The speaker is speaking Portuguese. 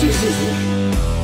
Narcisismo.